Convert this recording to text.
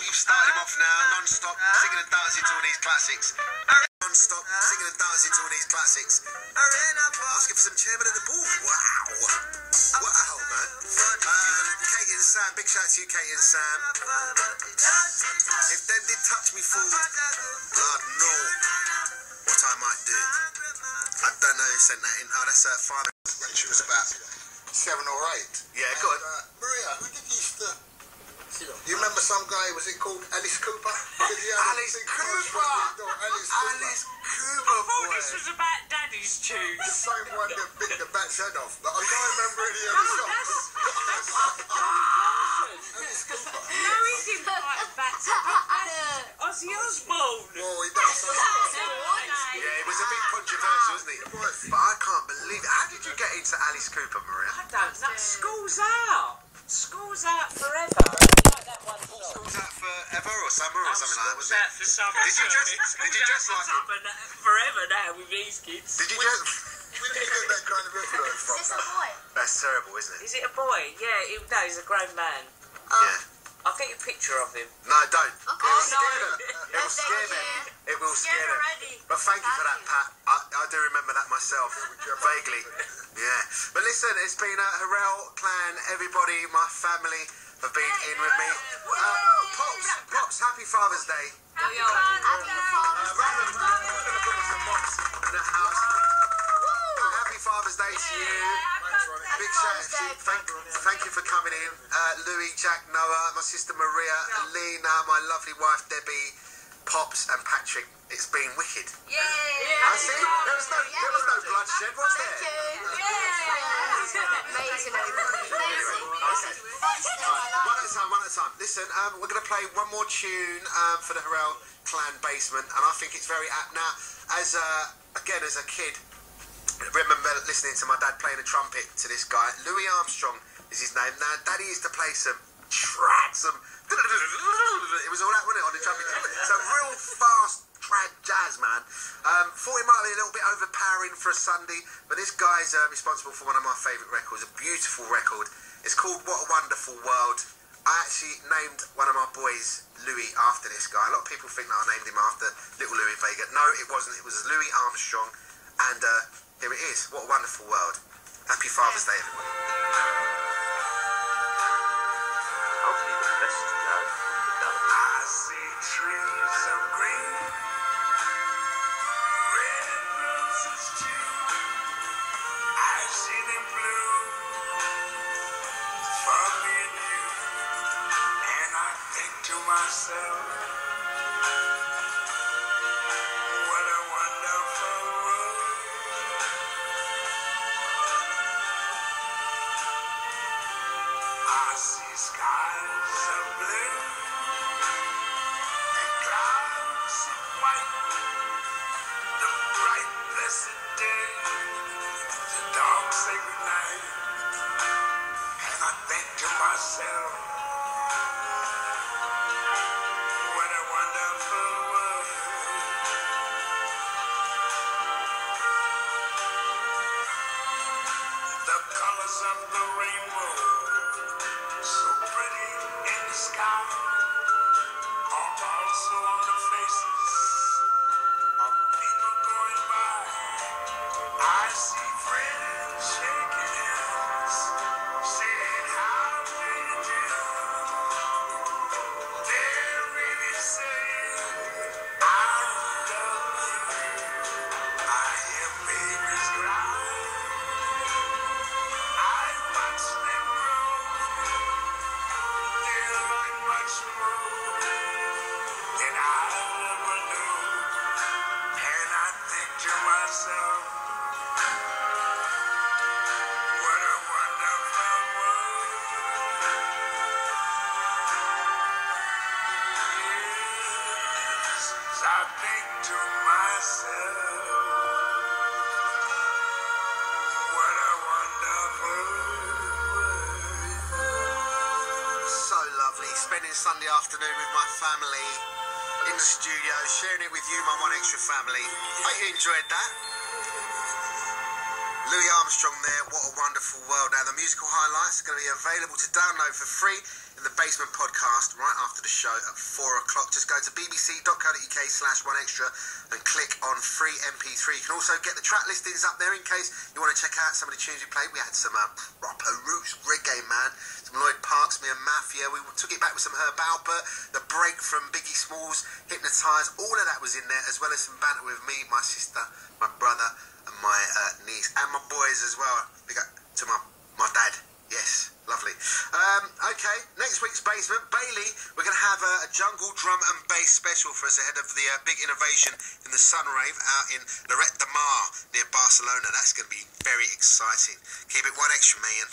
We've started him off now, non-stop, singing and dancing to all these classics. Non-stop, singing and dancing to all these classics. Asking for some chairman of the board. Wow. Wow, man. Uh, Katie and Sam, big shout out to you, Katie and Sam. If them did touch me forward, Lord, no. What I might do. I don't know who sent that in. Oh, that's uh, five. when she was about seven or eight. Yeah, go on. Uh, Maria, who did you used to? You remember some guy? Was it called Alice Cooper? Did Alice Cooper. crush Alice Cooper. Alice Cooper, Oh, boy. this was about Daddy's tunes. The same one that bit the bat's head off. But I can't remember any of No, the that's, songs. that's Alice Alice Cooper. No, he didn't like a bat. That's Ozzy Osbourne. Oh, he does some Yeah, it was a bit controversial, wasn't it? But I can't believe it. How did you get into Alice Cooper, Maria? I don't know. School's out. School's out forever. Like that forever or summer or something like that, wasn't out it? for summer. Did you dress- did you dress like him? Forever now with these kids. Did you just... Where did you get that kind of influence from? Is this a boy? That's terrible, isn't it? Is it a boy? Yeah, he, no, he's a grown man. Yeah. I'll get you a picture of him. No, don't. Okay. It will scare no. It will scare them. It will scare them. But thank you for that, Pat. I, I do remember that myself, vaguely. Yeah. But listen, it's been a Harrell clan. Everybody, my family have been in with me. Uh, Pops, Pops, happy Father's Day. Happy Father's Pops in the house. Happy Father's Day to you. Big shout out to you. Thank, thank you for coming in. Uh, Louis, Jack, Noah, my sister Maria, Alina, my lovely wife Debbie, Pops, and Patrick. It's been wicked. Yeah. I see. There was no, there was no bloodshed, was there? Amazing, amazing. One at a time, one at a time. Listen, um, we're going to play one more tune um, for the Harrell Clan Basement, and I think it's very apt. Now, as uh, again, as a kid, I remember listening to my dad playing the trumpet to this guy, Louis Armstrong is his name. Now, Daddy used to play some trad, some. It was all that, wasn't it, on the trumpet? Some real fast trad jazz, man. Um, thought it might be a little bit overpowering for a Sunday, but this guy's uh, responsible for one of my favourite records, a beautiful record. It's called What a Wonderful World. I actually named one of my boys Louis after this guy. A lot of people think that I named him after little Louis Vega. No, it wasn't. It was Louis Armstrong. And uh, here it is. What a wonderful world. Happy Father's Day, everyone. Colors of the rainbow, So lovely spending Sunday afternoon with my family in the studio, sharing it with you, my one extra family. Hope you enjoyed that. Louis Armstrong there. What a wonderful world. Now, the musical highlights are going to be available to download for free in the Basement podcast right show at 4 o'clock. Just go to bbc.co.uk slash one extra and click on free MP3. You can also get the track listings up there in case you want to check out some of the tunes we played. We had some uh, proper roots reggae, man. Some Lloyd Parks, me and Mafia. We took it back with some Herb Alpert. The break from Biggie Smalls, Hypnotised. All of that was in there, as well as some banter with me, my sister, my brother, and my uh, niece, and my boys as well. Big up to my, my dad. Um, okay, next week's basement, Bailey. We're going to have a, a jungle drum and bass special for us ahead of the uh, big innovation in the Sun Rave out in Lloret de Mar near Barcelona. That's going to be very exciting. Keep it one extra, man.